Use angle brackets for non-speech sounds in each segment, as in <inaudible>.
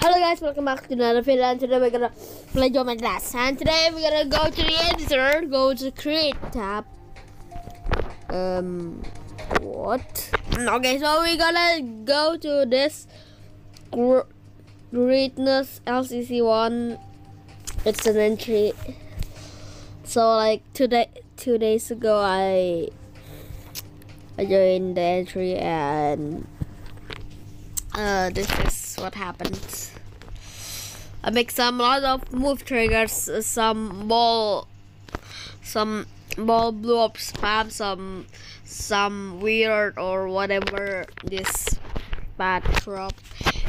Hello guys, welcome back to another video and today we're gonna play Geometry Dash and today we're gonna go to the editor, go to create tab. Um, what? Okay, so we're gonna go to this gr- greatness LCC one. It's an entry. So like two day, two days ago, I I joined the entry and uh, this is what happened. I make some lot of move triggers, some ball, some ball blow up spam, some some weird or whatever this bad crop,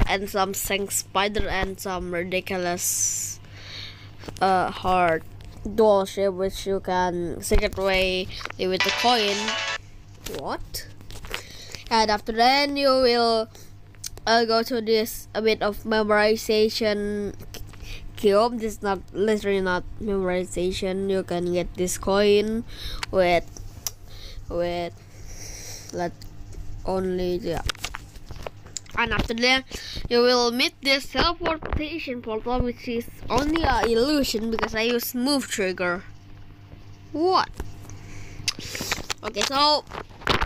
and some sync spider and some ridiculous uh hard dual ship which you can secret way with the coin. What? And after then you will uh, go to this a bit of memorization cube. This is not literally not memorization. You can get this coin with with let only yeah. And after that, you will meet this teleportation portal, which is only a illusion because I use move trigger. What? Okay, so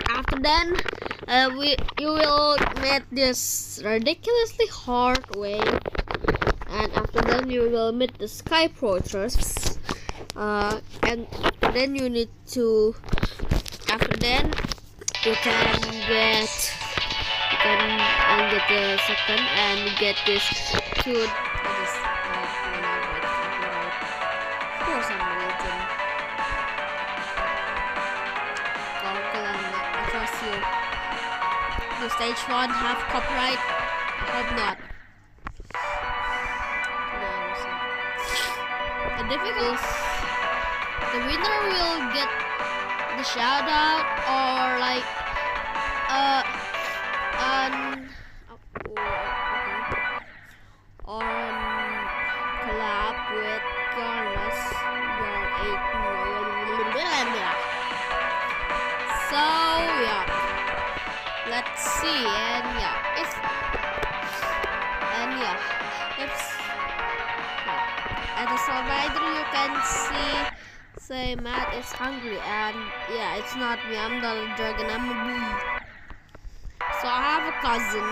after then, uh, we you will meet this ridiculously hard way, and after then you will meet the sky fortress, uh, and then you need to. After then, you can get you can and get the second and get this cute. what is, like, whatever, copyright For some Stage one have copyright? I hope not. No, not. The difficult. The winner will get the shout out or like at the survivor you can see say Matt is hungry and yeah it's not me I'm the dragon I'm a bee. So I have a cousin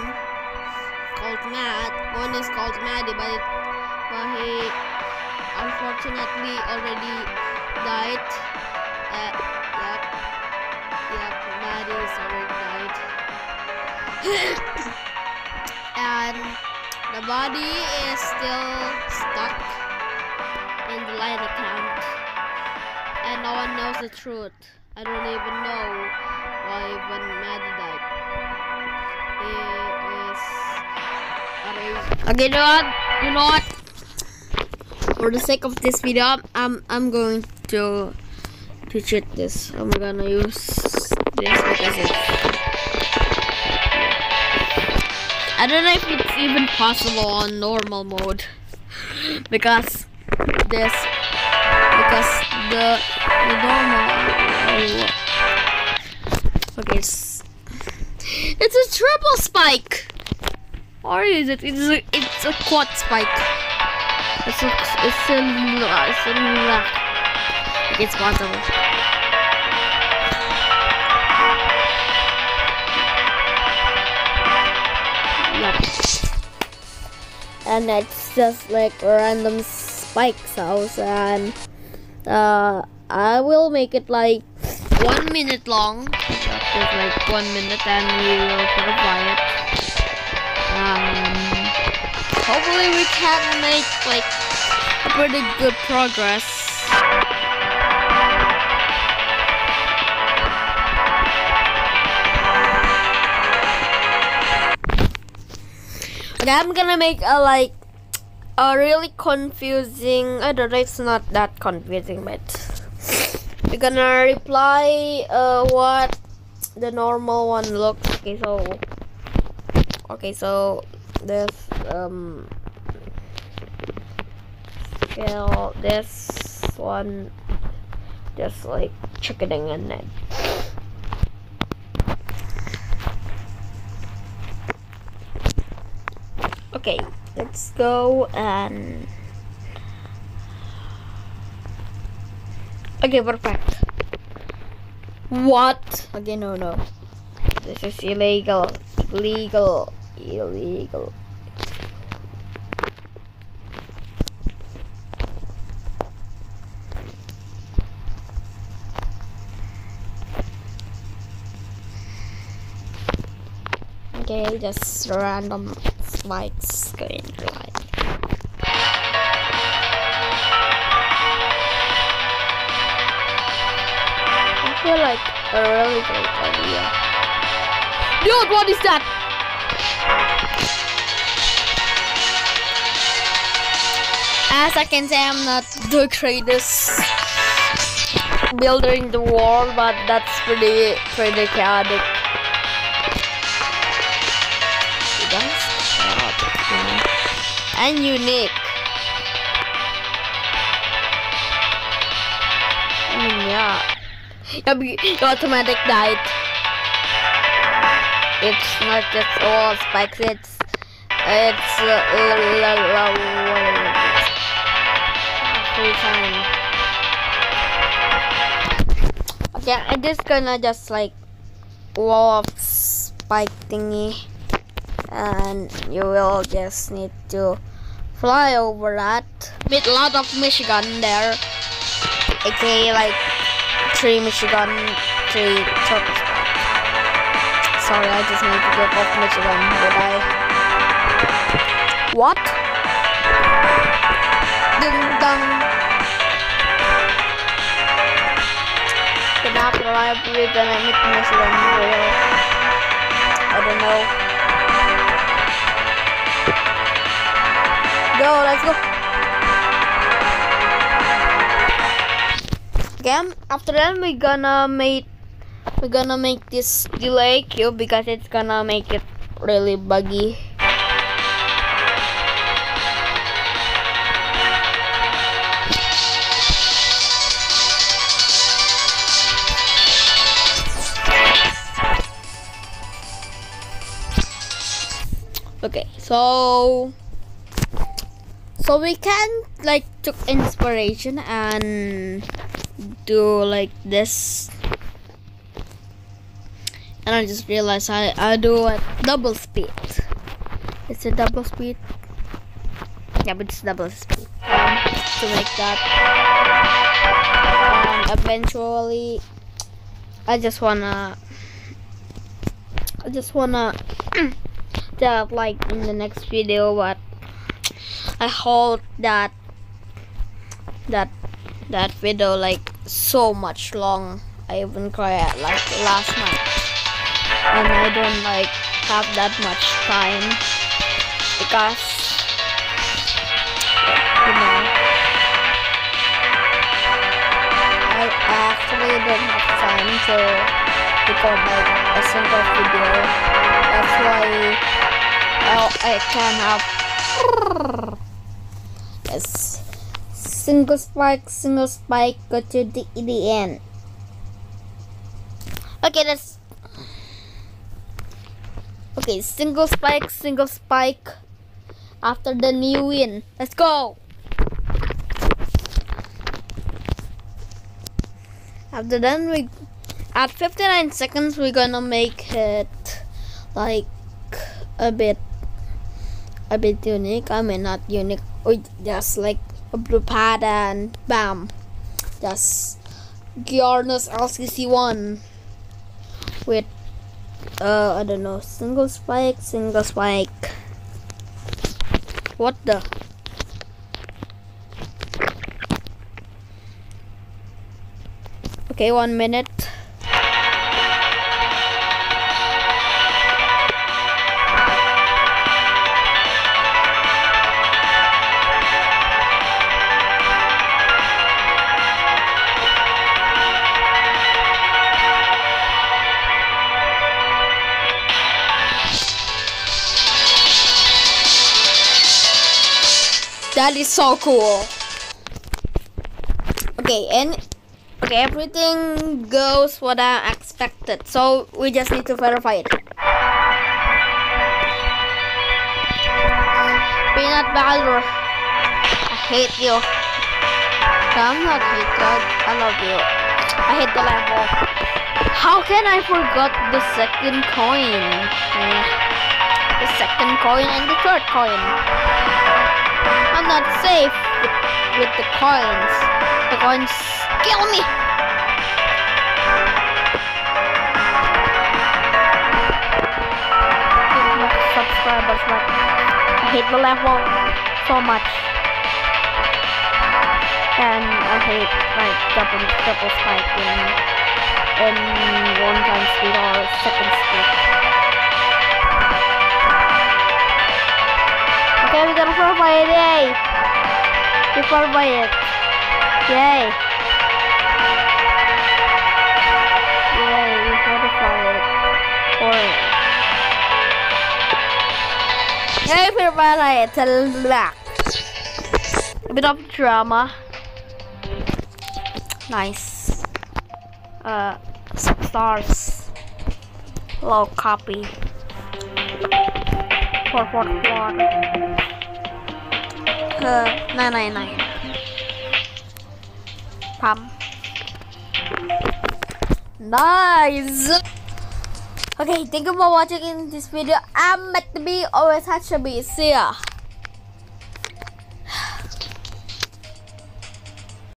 called Matt one is called Maddie but it, but he unfortunately already died. Uh, yep yep Maddie is already died. <coughs> And the body is still stuck in the light account and no one knows the truth. I don't even know why when Maddie died. He is Okay, you know what? You know what? For the sake of this video, I'm I'm going to to cheat this. I'm gonna use this because it's I don't know if it's even possible on normal mode <laughs> because this because the the normal oh. okay it's, it's a triple spike. Or is it it's a it's a quad spike. It's a it's a it's a okay, it's possible and it's just like random spikes house and uh, I will make it like one minute long. Just like one minute and we will verify it um, hopefully we can make like pretty good progress. Okay, I'm gonna make a like a really confusing. I don't know. It's not that confusing, but we're gonna reply uh, what the normal one looks. Okay, so okay, so this um scale this one just like chickening in it. Okay, let's go and okay perfect. What? Okay no no. This is illegal. Illegal. Illegal. Okay just random spikes going like I feel like a really great idea. Dude, what is that? As I can say, I'm not the greatest builder in the world, but that's pretty, pretty chaotic. And unique. I mean, yeah. The automatic died. It's not just all spikes, it's it's uh, free time. Okay, I'm just gonna just like wall spike thingy, and you will just need to fly over that with a lot of Michigan there. Okay, like three Michigan, three Turkish. Sorry, I just made a joke of Michigan, did I? What? Ding dong. Then after I believe that I make Michigan. I don't know. Go, let's go. Again, after that we're gonna make we're gonna make this delay cube because it's gonna make it really buggy. Okay, so so we can like took inspiration and do like this. And I just realized I, I do a double speed. It's a double speed. Yeah but it's double speed. Um, to make that. And eventually I just wanna I just wanna <clears throat> that like in the next video but I hold that that that video like so much long. I even cried like last night. And I don't like have that much time because you know I actually don't have time to record like a single video. That's why oh, I, I can have yes. Single spike single spike go to the, the end okay that's okay single spike single spike. After the new win. Let's go! After then we at 59 seconds we're gonna make it like a bit a bit unique. I mean not unique we just like a blue pad and bam just Giornos LCC1 with uh I don't know single spike single spike. What the? Okay one minute That is so cool. Okay, and okay, everything goes what I expected. So we just need to verify it. Pin not I hate you. I'm not hated. I love you. I hate the level. How can I forget the second coin? Eh, The second coin and the third coin. I'm not safe with, with the coins. The coins kill me. subscribers, but I hate the level so much. And I hate like double double spiking in one time speed or second speed. Okay, we gotta fortify it, yay! We fortify it. Yay! Yay, we fortify it. For Hey, everybody, it's a back. A bit of drama. Nice. Uh, stars. Low copy. Four, four, four. Uh, nine, nine, nine. Pam. Nice. Okay, thank you for watching in this video. I'm Mat the Bee, always hatch a bee. See ya.